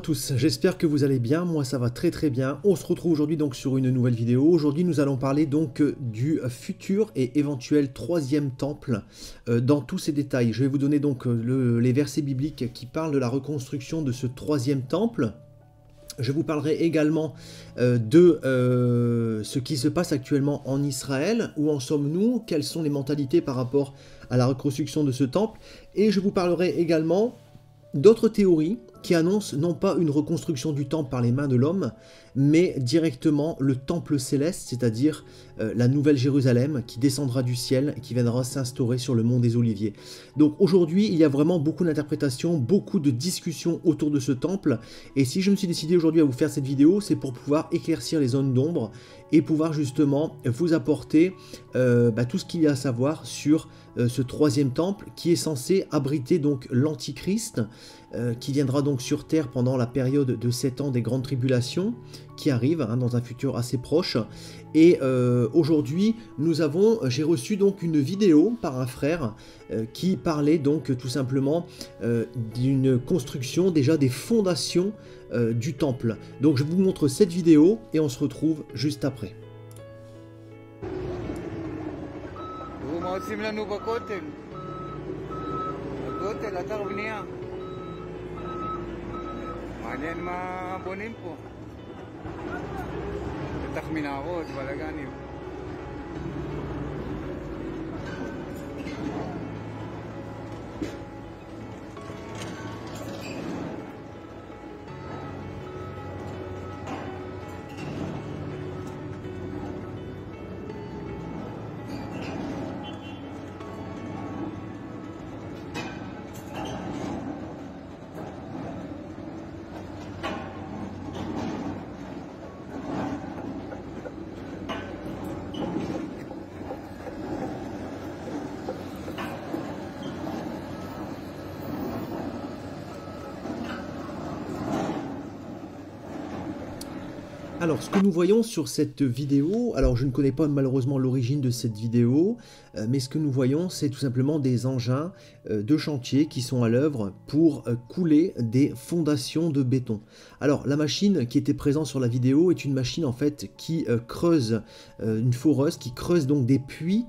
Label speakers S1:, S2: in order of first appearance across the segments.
S1: À tous, j'espère que vous allez bien, moi ça va très très bien. On se retrouve aujourd'hui donc sur une nouvelle vidéo. Aujourd'hui nous allons parler donc du futur et éventuel troisième temple euh, dans tous ses détails. Je vais vous donner donc euh, les versets bibliques qui parlent de la reconstruction de ce troisième temple. Je vous parlerai également euh, de ce qui se passe actuellement en Israël, où en sommes-nous, quelles sont les mentalités par rapport à la reconstruction de ce temple, et je vous parlerai également d'autres théories qui annonce non pas une reconstruction du temple par les mains de l'homme, mais directement le temple céleste, c'est-à-dire euh, la nouvelle Jérusalem qui descendra du ciel et qui viendra s'instaurer sur le mont des Oliviers. Donc aujourd'hui, il y a vraiment beaucoup d'interprétations, beaucoup de discussions autour de ce temple, et si je me suis décidé aujourd'hui à vous faire cette vidéo, c'est pour pouvoir éclaircir les zones d'ombre et pouvoir justement vous apporter euh, bah, tout ce qu'il y a à savoir sur euh, ce troisième temple qui est censé abriter donc l'Antichrist, qui viendra donc sur terre pendant la période de 7 ans des grandes tribulations, qui arrive hein, dans un futur assez proche. Et euh, aujourd'hui, nous avons, j'ai reçu donc une vidéo par un frère euh, qui parlait donc tout simplement euh, d'une construction déjà des fondations du temple. Donc je vous montre cette vidéo et on se retrouve juste après. מעניין מה בונים פה.
S2: בטח מנהרות, בלאגנים.
S1: Alors, ce que nous voyons sur cette vidéo, alors je ne connais pas malheureusement l'origine de cette vidéo, euh, mais ce que nous voyons, c'est tout simplement des engins euh, de chantier qui sont à l'œuvre pour euh, couler des fondations de béton. Alors, la machine qui était présente sur la vidéo est une machine en fait qui creuse une foreuse, qui creuse donc des puits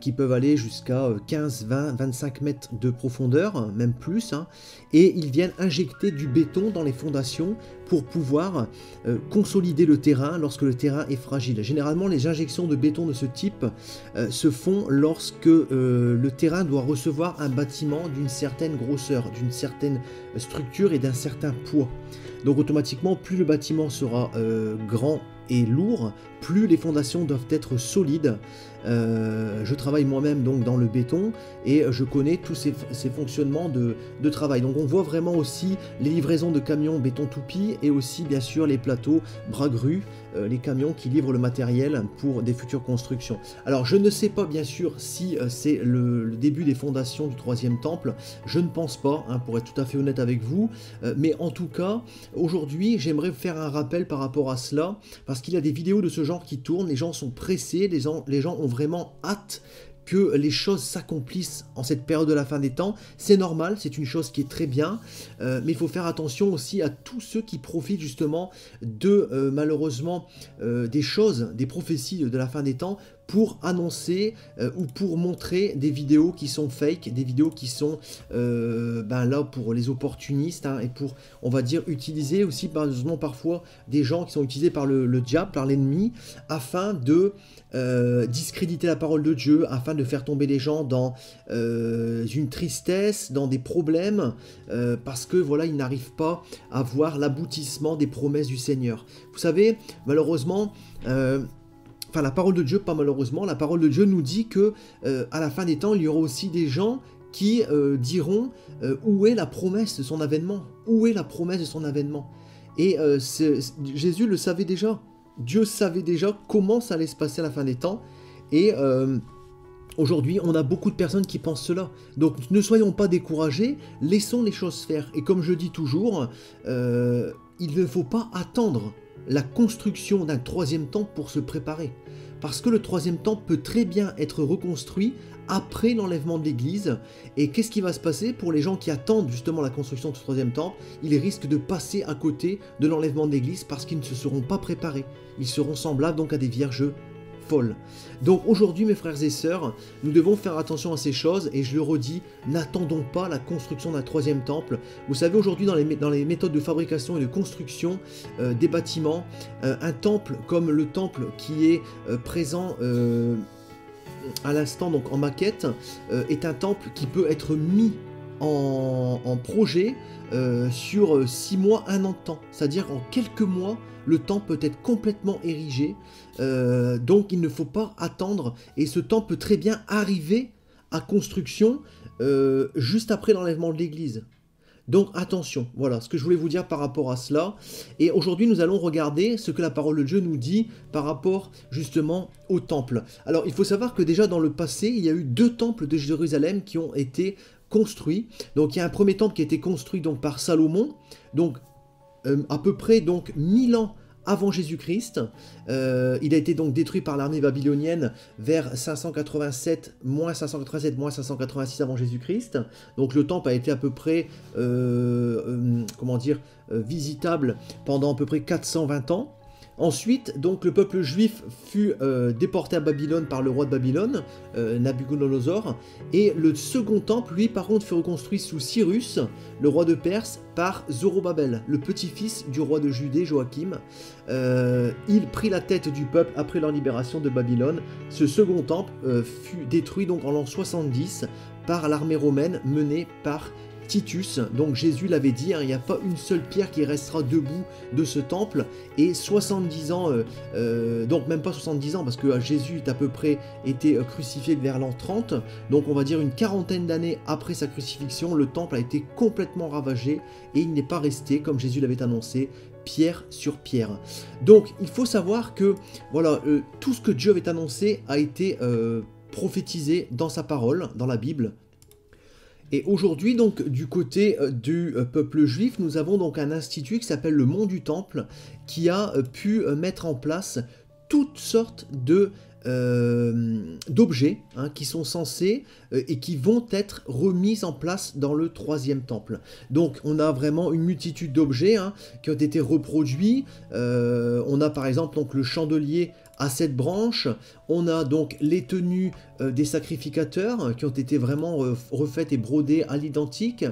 S1: qui peuvent aller jusqu'à 15, 20, 25 mètres de profondeur, même plus, hein, et ils viennent injecter du béton dans les fondations pour pouvoir consolider le terrain lorsque le terrain est fragile. Généralement, les injections de béton de ce type se font lorsque euh, le terrain doit recevoir un bâtiment d'une certaine grosseur, d'une certaine structure et d'un certain poids. Donc automatiquement, plus le bâtiment sera euh, grand et lourd, plus les fondations doivent être solides. Euh, je travaille moi-même donc dans le béton et je connais tous ces, fonctionnements de, travail. Donc on voit vraiment aussi les livraisons de camions béton toupie et aussi bien sûr les plateaux bras grus, euh, les camions qui livrent le matériel pour des futures constructions. Alors je ne sais pas bien sûr si euh, c'est le, début des fondations du troisième temple, je ne pense pas, hein, pour être tout à fait honnête avec vous, mais en tout cas aujourd'hui j'aimerais faire un rappel par rapport à cela parce qu'il y a des vidéos de ce genre qui tournent, les gens sont pressés, les les gens ont vraiment hâte que les choses s'accomplissent en cette période de la fin des temps. C'est normal, c'est une chose qui est très bien, euh, mais il faut faire attention aussi à tous ceux qui profitent justement de euh, malheureusement euh, des choses, des prophéties de la fin des temps pour annoncer ou pour montrer des vidéos qui sont fake, des vidéos qui sont ben là pour les opportunistes hein, et pour, on va dire, utiliser aussi malheureusement parfois des gens qui sont utilisés par le, le diable, par l'ennemi, afin de euh, discréditer la parole de Dieu afin de faire tomber les gens dans euh, une tristesse, dans des problèmes, euh, parce que voilà, ils n'arrivent pas à voir l'aboutissement des promesses du Seigneur. Vous savez, malheureusement, enfin la parole de Dieu, pas malheureusement, la parole de Dieu nous dit que à la fin des temps, il y aura aussi des gens qui diront où est la promesse de son avènement? Où est la promesse de son avènement? Et Jésus le savait déjà. Dieu savait déjà comment ça allait se passer à la fin des temps. Et Aujourd'hui, on a beaucoup de personnes qui pensent cela. Donc ne soyons pas découragés, laissons les choses faire. Et comme je dis toujours, euh, il ne faut pas attendre la construction d'un troisième temple pour se préparer. Parce que le troisième temple peut très bien être reconstruit après l'enlèvement de l'Église. Et qu'est-ce qui va se passer pour les gens qui attendent justement la construction de ce troisième temple? Ils risquent de passer à côté de l'enlèvement de l'Église parce qu'ils ne se seront pas préparés. Ils seront semblables donc à des vierges Donc aujourd'hui mes frères et sœurs, nous devons faire attention à ces choses et je le redis, n'attendons pas la construction d'un troisième temple. Vous savez aujourd'hui dans les, méthodes de fabrication et de construction euh, des bâtiments, euh, un temple comme le temple qui est euh, présent à l'instant donc en maquette est un temple qui peut être mis en, projet sur 6 mois, un an de temps. C'est-à-dire en quelques mois, le temps peut être complètement érigé, euh, donc il ne faut pas attendre, et ce temps peut très bien arriver à construction euh, juste après l'enlèvement de l'église. Donc attention, voilà ce que je voulais vous dire par rapport à cela. Et aujourd'hui nous allons regarder ce que la parole de Dieu nous dit par rapport justement au temple. Alors il faut savoir que déjà dans le passé, il y a eu deux temples de Jérusalem qui ont été construits. Donc il y a un premier temple qui a été construit donc par Salomon. Donc euh, à peu près donc 1000 ans avant Jésus-Christ. Euh, il a été donc détruit par l'armée babylonienne vers 587, moins 587, moins 586 avant Jésus-Christ. Donc le temple a été à peu près, euh, comment dire, visitable pendant à peu près 420 ans. Ensuite, donc le peuple juif fut euh, déporté à Babylone par le roi de Babylone, euh, Nabucodonosor, et le second temple, lui, par contre, fut reconstruit sous Cyrus, le roi de Perse, par Zorobabel, le petit-fils du roi de Judée, Joachim. Euh, il prit la tête du peuple après leur libération de Babylone. Ce second temple fut détruit donc en l'an 70 par l'armée romaine menée par Titus. Donc Jésus l'avait dit, hein, il n'y a pas une seule pierre qui restera debout de ce temple. Et 70 ans, euh, euh, donc même pas 70 ans, parce que euh, Jésus est à peu près été crucifié vers l'an 30. Donc on va dire une quarantaine d'années après sa crucifixion, le temple a été complètement ravagé et il n'est pas resté, comme Jésus l'avait annoncé, pierre sur pierre. Donc il faut savoir que voilà, tout ce que Dieu avait annoncé a été prophétisé dans sa parole, dans la Bible. Et aujourd'hui, donc, du côté euh, du euh, peuple juif, nous avons donc un institut qui s'appelle le Mont du Temple, qui a euh, pu mettre en place toutes sortes d'objets hein, qui sont censés et qui vont être remis en place dans le troisième temple. Donc on a vraiment une multitude d'objets hein, qui ont été reproduits. on a par exemple donc le chandelier à cette branche. On a donc les tenues euh, des sacrificateurs euh, qui ont été vraiment euh, refaites et brodées à l'identique.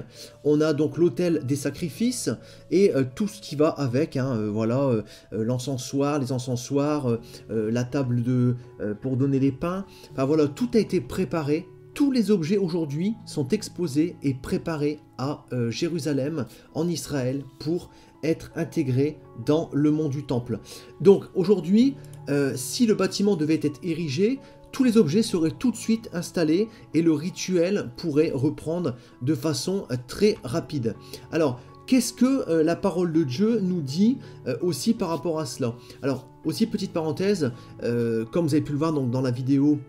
S1: On a donc l'autel des sacrifices et tout ce qui va avec. Hein, voilà, l'encensoir, les encensoirs, la table de pour donner les pains. Enfin voilà, tout a été préparé. Tous les objets aujourd'hui sont exposés et préparés à Jérusalem, en Israël, pour être intégrés dans le mont du temple. Donc aujourd'hui, euh, si le bâtiment devait être érigé, tous les objets seraient tout de suite installés et le rituel pourrait reprendre de façon euh, très rapide. Alors, qu'est-ce que euh, la parole de Dieu nous dit aussi par rapport à cela? Alors, aussi petite parenthèse, comme vous avez pu le voir dans la vidéo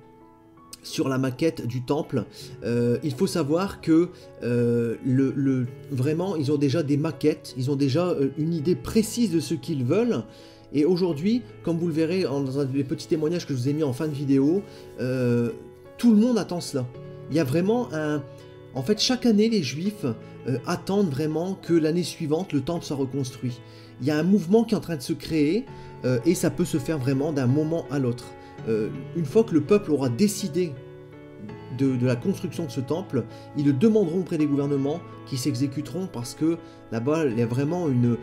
S1: sur la maquette du temple, il faut savoir que vraiment, ils ont déjà des maquettes, ils ont déjà une idée précise de ce qu'ils veulent, et aujourd'hui, comme vous le verrez dans un des petits témoignages que je vous ai mis en fin de vidéo, euh, tout le monde attend cela. Il y a vraiment un... En fait, chaque année, les Juifs euh, attendent vraiment que l'année suivante, le temple soit reconstruit. Il y a un mouvement qui est en train de se créer euh, et ça peut se faire vraiment d'un moment à l'autre. une fois que le peuple aura décidé de, la construction de ce temple, ils le demanderont auprès des gouvernements qui s'exécuteront parce que là-bas, il y a vraiment une,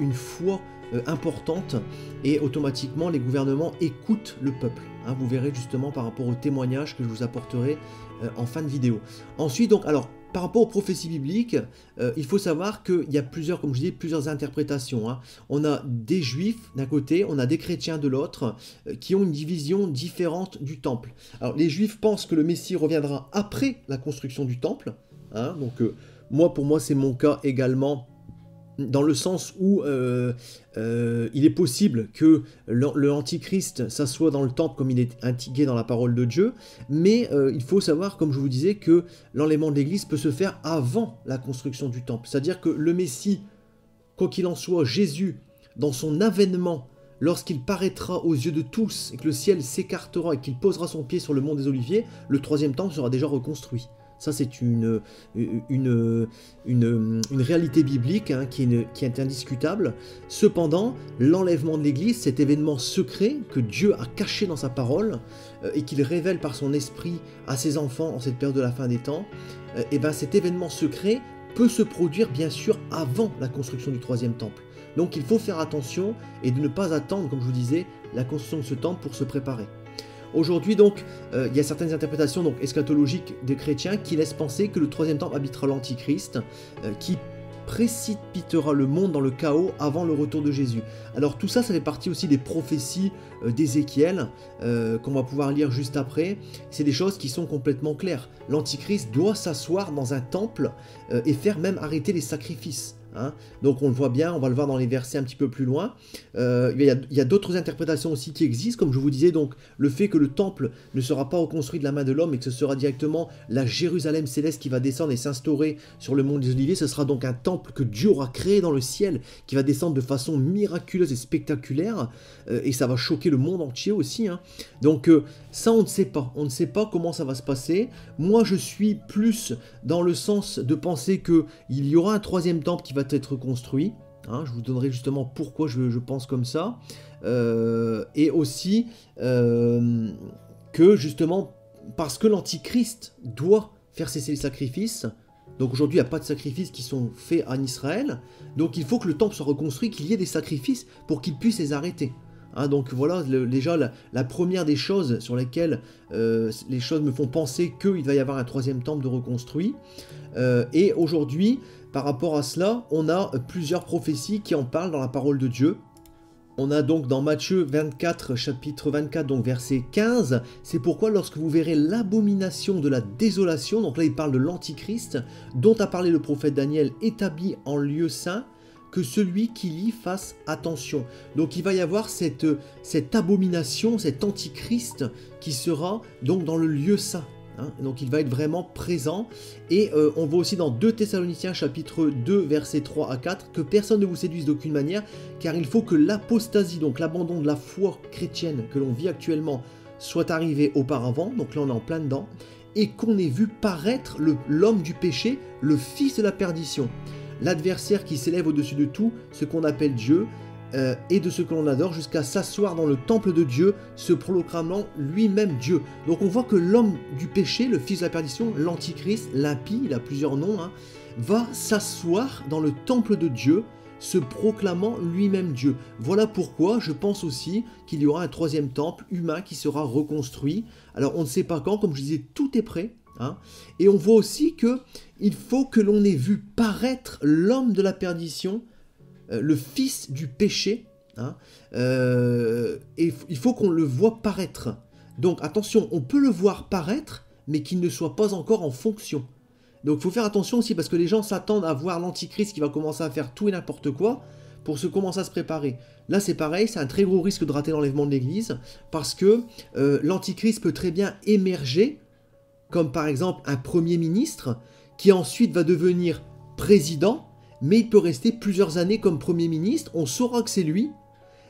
S1: une foi euh, importante et automatiquement les gouvernements écoutent le peuple. Hein. vous verrez justement par rapport au témoignage que je vous apporterai euh, en fin de vidéo. Ensuite, donc, alors, par rapport aux prophéties bibliques, euh, il faut savoir qu'il y a plusieurs, comme je dis, plusieurs interprétations. Hein. On a des juifs d'un côté, on a des chrétiens de l'autre, euh, qui ont une division différente du temple. Alors les juifs pensent que le Messie reviendra après la construction du temple. Hein. donc moi, pour moi, c'est mon cas également dans le sens où euh, euh, il est possible que l'Antichrist s'assoie dans le temple comme il est indiqué dans la parole de Dieu, mais euh, il faut savoir, comme je vous disais, que l'enlèvement de l'Église peut se faire avant la construction du temple. C'est-à-dire que le Messie, quoi qu'il en soit, Jésus, dans son avènement, lorsqu'il paraîtra aux yeux de tous et que le ciel s'écartera et qu'il posera son pied sur le mont des Oliviers, le troisième temple sera déjà reconstruit. Ça, c'est une, une, réalité biblique hein, qui, est, qui, est, indiscutable. Cependant, l'enlèvement de l'Église, cet événement secret que Dieu a caché dans sa parole euh, et qu'il révèle par son esprit à ses enfants en cette période de la fin des temps, et euh, eh ben cet événement secret peut se produire bien sûr avant la construction du troisième temple. Donc il faut faire attention et de ne pas attendre, comme je vous disais, la construction de ce temple pour se préparer. Aujourd'hui, donc, euh, il y a certaines interprétations donc, eschatologiques des chrétiens qui laissent penser que le troisième temple habitera l'Antichrist, euh, qui précipitera le monde dans le chaos avant le retour de Jésus. Alors tout ça, ça fait partie aussi des prophéties euh, d'Ézéchiel qu'on va pouvoir lire juste après. C'est des choses qui sont complètement claires. L'Antichrist doit s'asseoir dans un temple et faire même arrêter les sacrifices. Hein. Donc on le voit bien, on va le voir dans les versets un petit peu plus loin. Euh, il y a, d'autres interprétations aussi qui existent, comme je vous disais, donc le fait que le temple ne sera pas reconstruit de la main de l'homme et que ce sera directement la Jérusalem céleste qui va descendre et s'instaurer sur le mont des Oliviers. Ce sera donc un temple que Dieu aura créé dans le ciel, qui va descendre de façon miraculeuse et spectaculaire, euh, et ça va choquer le monde entier aussi. Hein. Donc euh, ça on ne sait pas, on ne sait pas comment ça va se passer. Moi je suis plus dans le sens de penser qu'il y aura un troisième temple qui va être construit. Hein, je vous donnerai justement pourquoi je, pense comme ça. Euh, et aussi euh, que justement, parce que l'Antichrist doit faire cesser les sacrifices, donc aujourd'hui il n'y a pas de sacrifices qui sont faits en Israël, donc il faut que le temple soit reconstruit, qu'il y ait des sacrifices pour qu'il puisse les arrêter. Hein, donc voilà déjà la, première des choses sur lesquelles euh, les choses me font penser qu'il va y avoir un troisième temple de reconstruit. et aujourd'hui, par rapport à cela, on a plusieurs prophéties qui en parlent dans la parole de Dieu. On a donc dans Matthieu 24, chapitre 24, donc verset 15, c'est pourquoi lorsque vous verrez l'abomination de la désolation, donc là il parle de l'Antichrist, dont a parlé le prophète Daniel, établi en lieu saint, que celui qui lit fasse attention. Donc il va y avoir cette, cette abomination, cet Antichrist qui sera donc dans le lieu saint. Hein. donc il va être vraiment présent. Et euh, on voit aussi dans 2 Thessaloniciens chapitre 2 versets 3 à 4 que personne ne vous séduise d'aucune manière, car il faut que l'apostasie, donc l'abandon de la foi chrétienne que l'on vit actuellement, soit arrivé auparavant, donc là on est en plein dedans, et qu'on ait vu paraître l'homme du péché, le fils de la perdition, l'adversaire qui s'élève au-dessus de tout, ce qu'on appelle Dieu, euh, et de ce que l'on adore jusqu'à s'asseoir dans le temple de Dieu, se proclamant lui-même Dieu. Donc on voit que l'homme du péché, le fils de la perdition, l'antichrist, l'impie, il a plusieurs noms, hein, va s'asseoir dans le temple de Dieu, se proclamant lui-même Dieu. Voilà pourquoi je pense aussi qu'il y aura un troisième temple humain qui sera reconstruit. Alors on ne sait pas quand, comme je disais, tout est prêt. Hein. et on voit aussi que il faut que l'on ait vu paraître l'homme de la perdition euh, le fils du péché, hein, euh, et il faut qu'on le voit paraître. Donc attention, on peut le voir paraître, mais qu'il ne soit pas encore en fonction. Donc il faut faire attention aussi parce que les gens s'attendent à voir l'antichrist qui va commencer à faire tout et n'importe quoi pour se commencer à se préparer. Là c'est pareil, c'est un très gros risque de rater l'enlèvement de l'Église parce que euh, l'antichrist peut très bien émerger comme par exemple un premier ministre qui ensuite va devenir président mais il peut rester plusieurs années comme Premier ministre, on saura que c'est lui,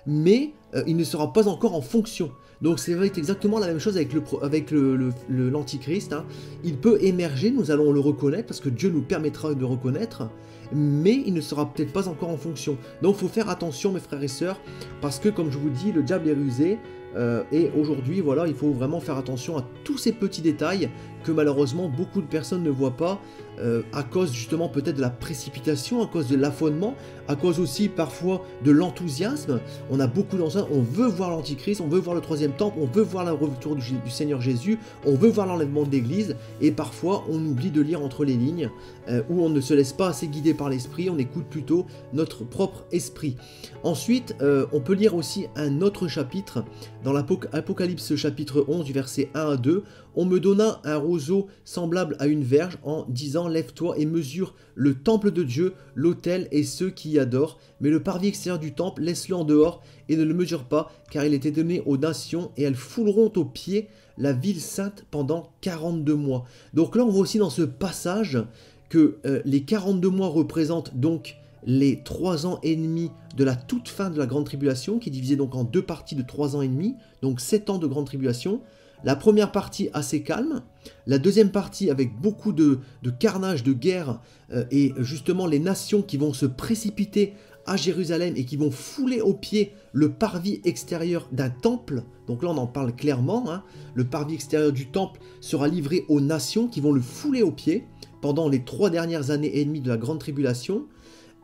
S1: mais euh, il ne sera pas encore en fonction. Donc c'est exactement la même chose avec l'Antichrist. Le, le, hein. Il peut émerger, nous allons le reconnaître, parce que Dieu nous permettra de le reconnaître, mais il ne sera peut-être pas encore en fonction. Donc il faut faire attention mes frères et sœurs, parce que comme je vous dis, le diable est rusé, Euh, et aujourd'hui, voilà, il faut vraiment faire attention à tous ces petits détails que malheureusement beaucoup de personnes ne voient pas euh, à cause justement peut-être de la précipitation, à cause de l'affonnement, à cause aussi parfois de l'enthousiasme. On a beaucoup d'enseignes, on veut voir l'Antichrist, on veut voir le troisième temple, on veut voir le retour du, Seigneur Jésus, on veut voir l'enlèvement de l'Église, et parfois on oublie de lire entre les lignes, euh, ou on ne se laisse pas assez guider par l'Esprit, on écoute plutôt notre propre esprit. Ensuite, euh, on peut lire aussi un autre chapitre, dans l'Apocalypse chapitre 11 du verset 1 à 2, on me donna un roseau semblable à une verge en disant Lève-toi et mesure le temple de Dieu, l'autel et ceux qui y adorent, mais le parvis extérieur du temple, laisse-le en dehors et ne le mesure pas, car il était donné aux nations et elles fouleront aux pieds la ville sainte pendant 42 mois. Donc là, on voit aussi dans ce passage que euh, les 42 mois représentent donc les 3 ans et demi de la toute fin de la grande tribulation, qui est divisée donc en deux parties de 3 ans et demi, donc 7 ans de grande tribulation. La première partie assez calme, la deuxième partie avec beaucoup de, carnage, de guerre, euh, et justement les nations qui vont se précipiter à Jérusalem et qui vont fouler aux pieds le parvis extérieur d'un temple. Donc là on en parle clairement, hein. le parvis extérieur du temple sera livré aux nations qui vont le fouler aux pieds pendant les trois dernières années et demie de la grande tribulation.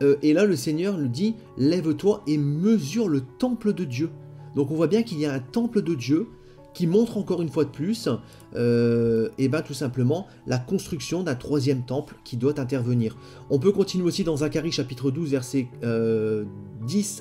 S1: Euh, et là le Seigneur lui dit, lève-toi et mesure le temple de Dieu. Donc on voit bien qu'il y a un temple de Dieu qui montre encore une fois de plus, euh, eh ben tout simplement, la construction d'un troisième temple qui doit intervenir. On peut continuer aussi dans Zacharie chapitre 12, versets 10 euh,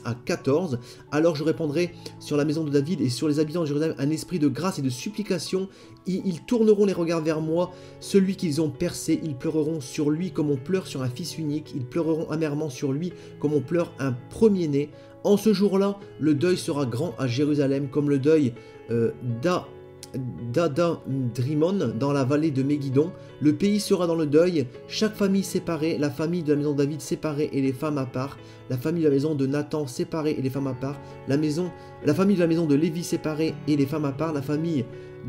S1: à 14. Alors je répondrai sur la maison de David et sur les habitants de Jérusalem un esprit de grâce et de supplication. Ils tourneront les regards vers moi, celui qu'ils ont percé, ils pleureront sur lui comme on pleure sur un fils unique, ils pleureront amèrement sur lui comme on pleure un premier-né. En ce jour-là, le deuil sera grand à Jérusalem comme le deuil euh, Drimon dans la vallée de Megidon. Le pays sera dans le deuil, chaque famille séparée, la famille de la maison de David séparée et les femmes à part, la famille de la maison de Nathan séparée et les femmes à part, la, maison, la famille de la maison de Lévi séparée et les femmes à part, la famille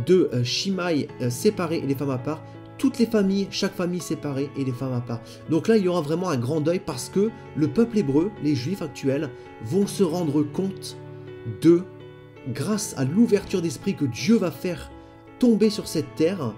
S1: de euh, Shimai euh, séparée et les femmes à part, toutes les familles, chaque famille séparée et les femmes à part. Donc là, il y aura vraiment un grand deuil parce que le peuple hébreu, les juifs actuels, vont se rendre compte de grâce à l'ouverture d'esprit que Dieu va faire tomber sur cette terre,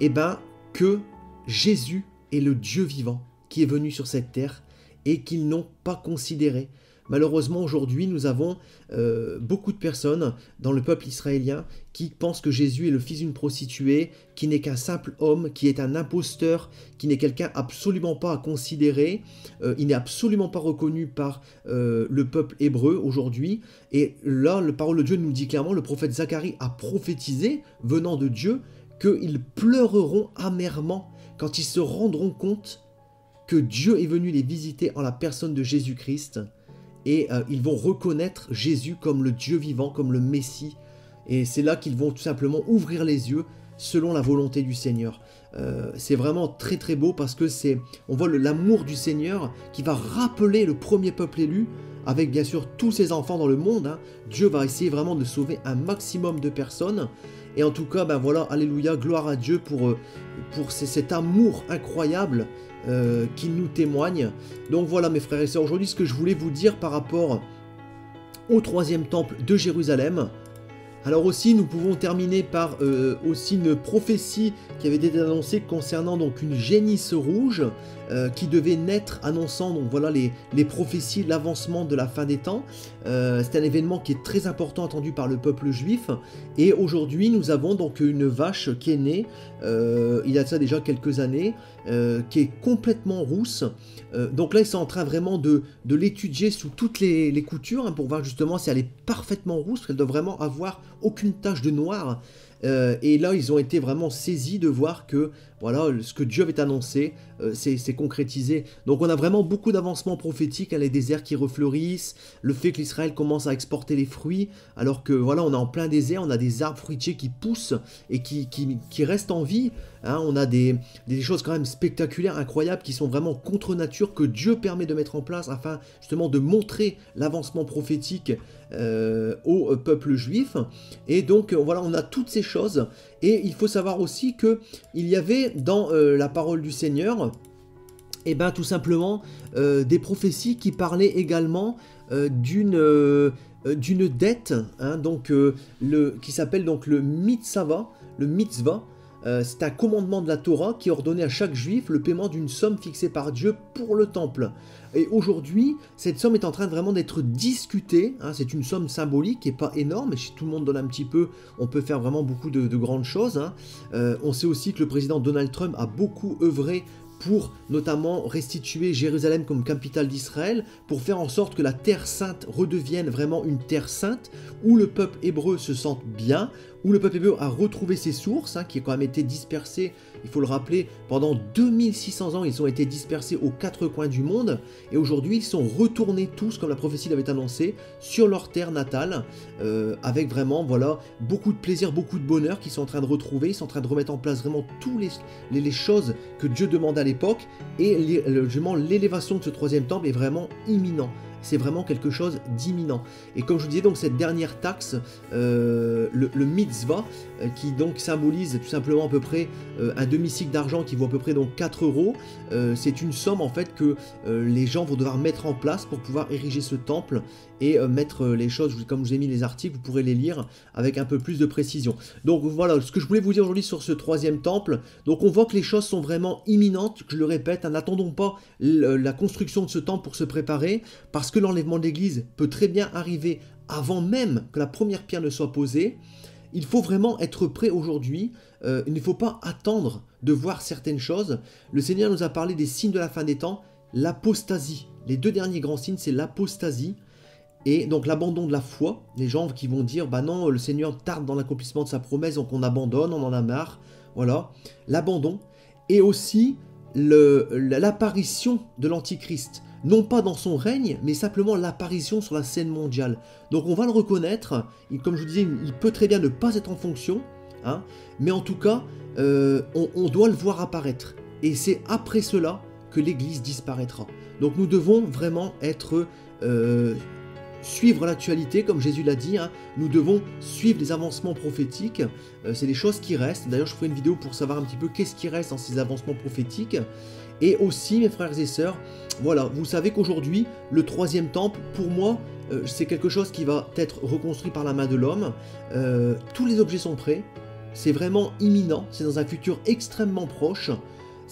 S1: eh ben, que Jésus est le Dieu vivant qui est venu sur cette terre et qu'ils n'ont pas considéré. Malheureusement, aujourd'hui, nous avons euh, beaucoup de personnes dans le peuple israélien qui pensent que Jésus est le fils d'une prostituée, qui n'est qu'un simple homme, qui est un imposteur, qui n'est quelqu'un absolument pas à considérer. Euh, il n'est absolument pas reconnu par euh, le peuple hébreu aujourd'hui. Et là, le parole de Dieu nous dit clairement, le prophète Zacharie a prophétisé, venant de Dieu, qu'ils pleureront amèrement quand ils se rendront compte que Dieu est venu les visiter en la personne de Jésus-Christ et euh, ils vont reconnaître Jésus comme le Dieu vivant, comme le Messie. Et c'est là qu'ils vont tout simplement ouvrir les yeux selon la volonté du Seigneur. Euh, c'est vraiment très très beau parce que c'est, on voit l'amour du Seigneur qui va rappeler le premier peuple élu avec bien sûr tous ses enfants dans le monde. Hein. Dieu va essayer vraiment de sauver un maximum de personnes. Et en tout cas, ben voilà, alléluia, gloire à Dieu pour, euh, pour cet amour incroyable euh, qui nous témoigne. Donc voilà mes frères et sœurs, aujourd'hui ce que je voulais vous dire par rapport au troisième temple de Jérusalem. Alors aussi, nous pouvons terminer par euh, aussi une prophétie qui avait été annoncée concernant donc une génisse rouge euh, qui devait naître, annonçant donc voilà les, prophéties, l'avancement de la fin des temps. Euh, c'est un événement qui est très important attendu par le peuple juif. Et aujourd'hui, nous avons donc une vache qui est née, il y a ça déjà quelques années, qui est complètement rousse. donc là, ils sont en train vraiment de, l'étudier sous toutes les, coutures hein, pour voir justement si elle est parfaitement rousse, qu'elle doit vraiment avoir aucune tache de noir. Euh, et là, ils ont été vraiment saisis de voir que voilà, ce que Dieu avait annoncé, euh, c'est concrétisé. Donc on a vraiment beaucoup d'avancements prophétiques, hein, les déserts qui refleurissent, le fait que l'Israël commence à exporter les fruits, alors que voilà, on est en plein désert, on a des arbres fruitiers qui poussent et qui, restent en vie. Hein. on a des, choses quand même spectaculaires, incroyables, qui sont vraiment contre nature, que Dieu permet de mettre en place afin justement de montrer l'avancement prophétique euh, au peuple juif. Et donc voilà, on a toutes ces choses. Et il faut savoir aussi que il y avait dans euh, la parole du Seigneur, et eh ben tout simplement euh, des prophéties qui parlaient également euh, d'une dette, hein, donc qui s'appelle donc le mitzvah, c'est un commandement de la Torah qui ordonnait à chaque juif le paiement d'une somme fixée par Dieu pour le temple. Et aujourd'hui, cette somme est en train vraiment d'être discutée. hein, c'est une somme symbolique qui n'est pas énorme, mais si tout le monde donne un petit peu, on peut faire vraiment beaucoup de, de grandes choses. hein. Euh, on sait aussi que le président Donald Trump a beaucoup œuvré pour notamment restituer Jérusalem comme capitale d'Israël, pour faire en sorte que la terre sainte redevienne vraiment une terre sainte, où le peuple hébreu se sente bien, où le peuple hébreu a retrouvé ses sources, hein, qui a quand même été dispersées, il faut le rappeler, pendant 2600 ans, ils ont été dispersés aux quatre coins du monde, et aujourd'hui ils sont retournés tous, comme la prophétie l'avait annoncé, sur leur terre natale, euh, avec vraiment voilà beaucoup de plaisir, beaucoup de bonheur qu'ils sont en train de retrouver, ils sont en train de remettre en place vraiment tous les, les, les choses que Dieu demande à l'époque, et l'élévation de ce troisième temple est vraiment imminent. C'est vraiment quelque chose d'imminent. Et comme je vous disais, donc cette dernière taxe, euh, le, mitzvah, euh, qui donc symbolise tout simplement à peu près euh, un demi-cycle d'argent qui vaut à peu près donc 4 euros, c'est une somme en fait que les gens vont devoir mettre en place pour pouvoir ériger ce temple et euh, mettre euh, les choses, comme je vous ai mis les articles, vous pourrez les lire avec un peu plus de précision. Donc voilà, ce que je voulais vous dire aujourd'hui sur ce troisième temple. Donc on voit que les choses sont vraiment imminentes, je le répète, hein, n'attendons pas la construction de ce temple pour se préparer, parce que l'enlèvement de l'église peut très bien arriver avant même que la première pierre ne soit posée. Il faut vraiment être prêt aujourd'hui. Euh, il ne faut pas attendre de voir certaines choses. Le Seigneur nous a parlé des signes de la fin des temps, l'apostasie. Les deux derniers grands signes, c'est l'apostasie et donc l'abandon de la foi. Les gens qui vont dire, bah non, le Seigneur tarde dans l'accomplissement de sa promesse, donc on abandonne, on en a marre. Voilà, l'abandon. Et aussi l'apparition de l'Antichrist. Non pas dans son règne, mais simplement l'apparition sur la scène mondiale. Donc on va le reconnaître, comme je vous disais, il peut très bien ne pas être en fonction, hein, mais en tout cas, euh, on, on doit le voir apparaître. Et c'est après cela que l'Église disparaîtra. Donc nous devons vraiment être... euh, suivre l'actualité, comme Jésus l'a dit, hein. nous devons suivre les avancements prophétiques, Euh, c'est des choses qui restent. D'ailleurs, je ferai une vidéo pour savoir un petit peu qu'est-ce qui reste dans ces avancements prophétiques. Et aussi, mes frères et sœurs, voilà, vous savez qu'aujourd'hui, le troisième temple, pour moi, euh, c'est quelque chose qui va être reconstruit par la main de l'homme. Euh, tous les objets sont prêts. C'est vraiment imminent. C'est dans un futur extrêmement proche.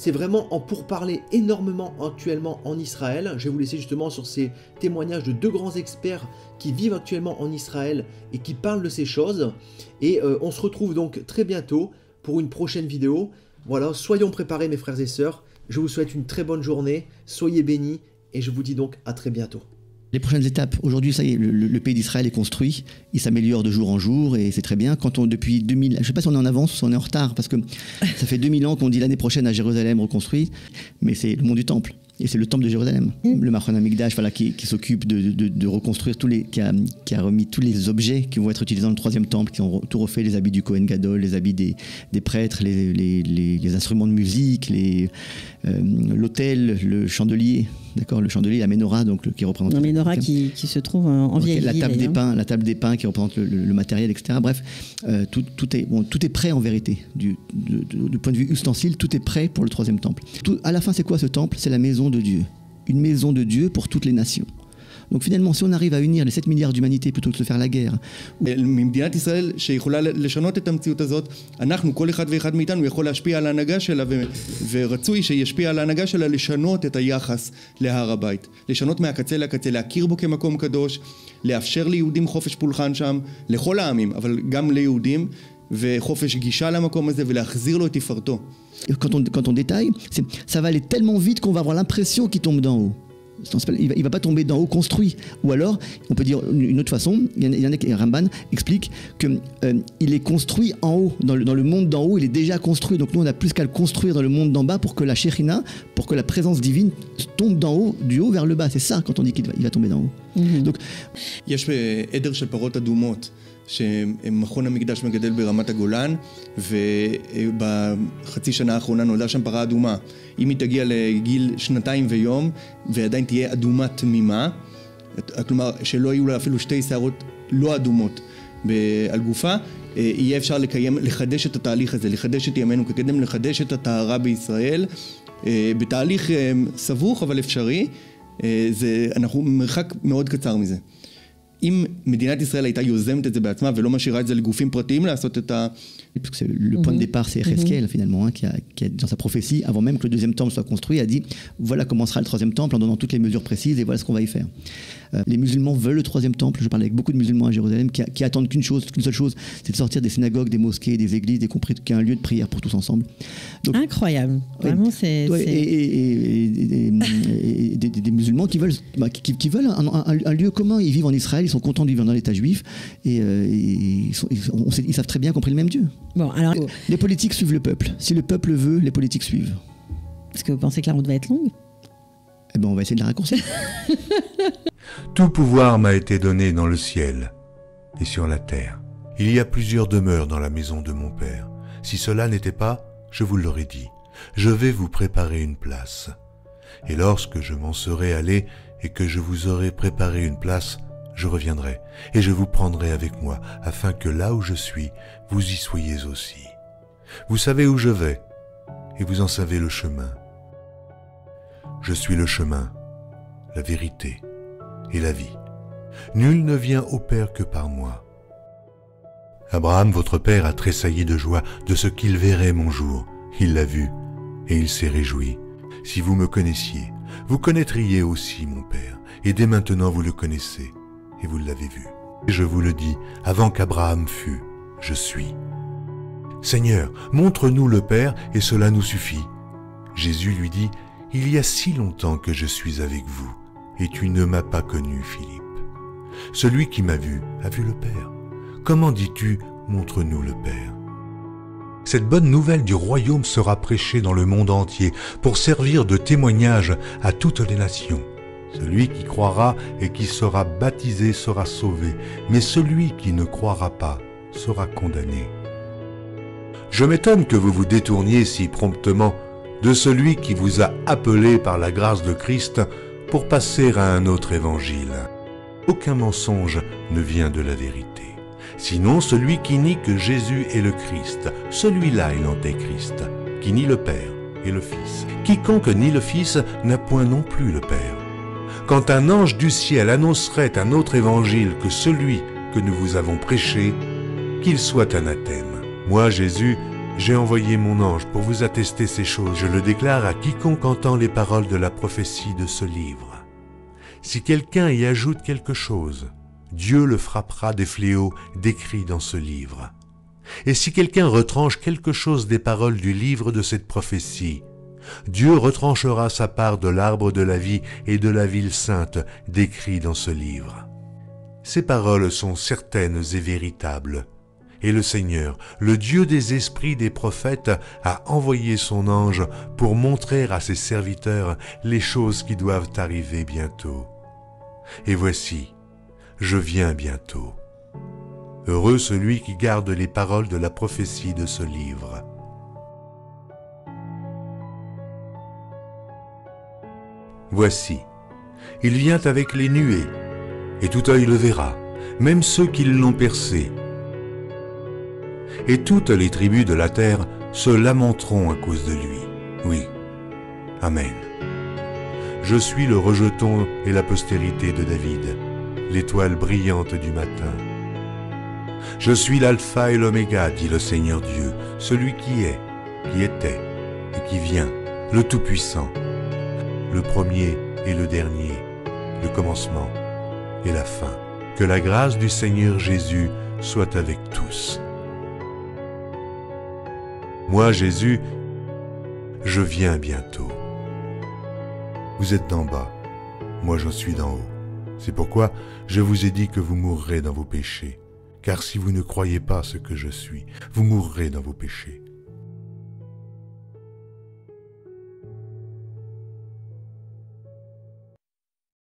S1: C'est vraiment en pourparler énormément actuellement en Israël. Je vais vous laisser justement sur ces témoignages de deux grands experts qui vivent actuellement en Israël et qui parlent de ces choses. Et euh, on se retrouve donc très bientôt pour une prochaine vidéo. Voilà, soyons préparés mes frères et sœurs. Je vous souhaite une très bonne journée. Soyez bénis et je vous dis donc à très bientôt.
S3: Les prochaines étapes, aujourd'hui, ça y est, le, pays d'Israël est construit, il s'améliore de jour en jour et c'est très bien. Quand on, depuis 2000, je ne sais pas si on est en avance ou si on est en retard, parce que ça fait 2000 ans qu'on dit l'année prochaine à Jérusalem reconstruit, mais c'est le mont du temple. Et c'est le temple de Jérusalem, le Machon Amigdash, voilà, qui, qui s'occupe de, de- de reconstruire tous les, qui a, qui a remis tous les objets qui vont être utilisés dans le troisième temple, qui ont tout refait, les habits du Kohen Gadol, les habits des, des prêtres, les, les- les- les instruments de musique, euh, l'autel, le chandelier, d'accord, le chandelier, la menorah, donc le- qui représente
S4: Un menorah qui, qui se trouve euh, en vieille
S3: la
S4: ville,
S3: table des pains, la table des pains qui représente le, le- le matériel, etc. Bref, euh, tout, tout est bon, tout est prêt en vérité. Du, du- du- du point de vue ustensile, tout est prêt pour le troisième temple. Tout- à la fin, c'est quoi ce temple? C'est la maison de Dieu, une maison de Dieu pour toutes les nations. Donc finalement, si on arrive à unir les 7 milliards d'humanité plutôt que de se faire la guerre,
S5: ממדינת ישראל שיכולה לשנות את המציאות הזאת, אנחנו, כל אחד ואחד מאיתנו יכול להשפיע על ההנהגה שלה ו- ורצוי שישפיע על ההנהגה שלה לשנות את היחס להר הבית. לשנות מהקצה לקצה, להכיר בו כמקום קדוש, לאפשר ליהודים חופש פולחן שם, לכל העמים, אבל גם ליהודים, וחופש גישה למקום הזה ולהחזיר לו את תפארתו.
S3: Quand on, quand on détaille, ça va aller tellement vite qu'on va avoir l'impression qu'il tombe d'en haut. il ne va pas tomber d'en haut construit. Ou alors, on peut dire une autre façon, il y en a qui, Ramban explique qu'il euh, est construit en haut, dans le, dans le monde d'en haut, il est déjà construit. Donc nous, on n'a plus qu'à le construire dans le monde d'en bas pour que la Shekhinah, pour que la présence divine tombe d'en haut, du haut vers le bas. C'est ça quand on dit qu'il va, il va tomber d'en haut.
S5: Mm -hmm. Donc, שמכון המקדש מגדל ברמת הגולן ובחצי שנה האחרונה נולדה שם פרה אדומה. אם היא תגיע לגיל שנתיים ויום ועדיין תהיה אדומה תמימה, כלומר שלא יהיו לה אפילו שתי שערות לא אדומות על גופה, אה, יהיה אפשר לקיים, לחדש את התהליך הזה, לחדש את ימינו כקדם, לחדש את הטהרה בישראל אה, בתהליך אה, סבוך אבל אפשרי. זה, אנחנו מרחק מאוד קצר מזה. אם מדינת ישראל הייתה יוזמת את זה בעצמה ולא משאירה את זה לגופים פרטיים לעשות את ה...
S3: Parce que c'est- le point de départ, c'est Ereskel, finalement, hein, qui, a, qui a, dans sa prophétie, avant même que le deuxième temple soit construit, a dit voilà comment sera le troisième temple en donnant toutes les mesures précises et voilà ce qu'on va y faire. Euh, les musulmans veulent le troisième temple. Je parle avec beaucoup de musulmans à Jérusalem qui, qui attendent qu'une chose, qu'une seule chose, c'est de sortir des synagogues, des mosquées, des églises, y compris qu'il y ait un lieu de prière pour tous ensemble. Donc,
S4: Incroyable.
S3: Ouais.
S4: Vraiment, c'est.
S3: Ouais,
S4: c'est-
S3: et, et- et- et- et- et des, des- des musulmans qui veulent, bah, qui, qui veulent un, un- un lieu commun. Ils vivent en Israël, ils sont contents de vivre dans l'État juif et, euh, ils, sont- ils sont- on sait- ils savent très bien qu'on prie le même Dieu.
S4: Bon, alors,
S3: Les politiques suivent le peuple. Si le peuple veut, les politiques suivent.
S4: est-ce que vous pensez que la route va être longue?
S3: Eh ben, on va essayer de la raccourcir.
S6: Tout pouvoir m'a été donné dans le ciel et sur la terre. Il y a plusieurs demeures dans la maison de mon Père. Si cela n'était pas, je vous l'aurais dit. Je vais vous préparer une place. Et lorsque je m'en serai allé et que je vous aurai préparé une place, je reviendrai et je vous prendrai avec moi, afin que là où je suis, vous y soyez aussi. Vous savez où je vais, et vous en savez le chemin. Je suis le chemin, la vérité et la vie. Nul ne vient au Père que par moi. Abraham, votre Père, a tressailli de joie de ce qu'il verrait mon jour. Il l'a vu, et il s'est réjoui. Si vous me connaissiez, vous connaîtriez aussi mon Père, et dès maintenant vous le connaissez, et vous l'avez vu. Et je vous le dis, avant qu'Abraham fût, je suis. Seigneur, montre-nous le Père, et cela nous suffit. Jésus lui dit, Il y a si longtemps que je suis avec vous, et tu ne m'as pas connu, Philippe. Celui qui m'a vu a vu le Père. Comment dis-tu, montre-nous le Père? Cette bonne nouvelle du royaume sera prêchée dans le monde entier pour servir de témoignage à toutes les nations. Celui qui croira et qui sera baptisé sera sauvé, mais celui qui ne croira pas sera condamné. Je m'étonne que vous vous détourniez si promptement de celui qui vous a appelé par la grâce de Christ pour passer à un autre évangile. Aucun mensonge ne vient de la vérité. Sinon celui qui nie que Jésus est le Christ, celui-là est l'antéchrist, qui nie le Père et le Fils. Quiconque nie le Fils n'a point non plus le Père. Quand un ange du ciel annoncerait un autre évangile que celui que nous vous avons prêché, qu'il soit anathème. Moi, Jésus, j'ai envoyé mon ange pour vous attester ces choses. Je le déclare à quiconque entend les paroles de la prophétie de ce livre. Si quelqu'un y ajoute quelque chose, Dieu le frappera des fléaux décrits dans ce livre. Et si quelqu'un retranche quelque chose des paroles du livre de cette prophétie, Dieu retranchera sa part de l'arbre de la vie et de la ville sainte décrit dans ce livre. Ces paroles sont certaines et véritables. Et le Seigneur, le Dieu des esprits des prophètes, a envoyé son ange pour montrer à ses serviteurs les choses qui doivent arriver bientôt. Et voici, je viens bientôt. Heureux celui qui garde les paroles de la prophétie de ce livre. Voici, il vient avec les nuées, et tout œil le verra, même ceux qui l'ont percé. Et toutes les tribus de la terre se lamenteront à cause de lui. Oui. Amen. Je suis le rejeton et la postérité de David, l'étoile brillante du matin. Je suis l'alpha et l'oméga, dit le Seigneur Dieu, celui qui est, qui était et qui vient, le Tout-Puissant, le premier et le dernier, le commencement et la fin. Que la grâce du Seigneur Jésus soit avec tous. Moi, Jésus, je viens bientôt. Vous êtes d'en bas, moi j'en suis d'en haut. C'est pourquoi je vous ai dit que vous mourrez dans vos péchés. Car si vous ne croyez pas ce que je suis, vous mourrez dans vos péchés.